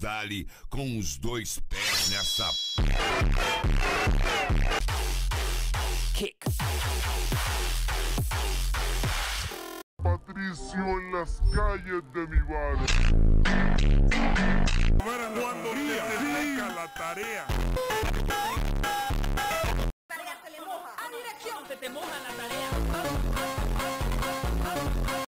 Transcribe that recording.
Dali com os dois pés nessa. en las calles de mi barrio. Cuando te acerca la tarea. Carga se le moja. A dirección se te moja la tarea.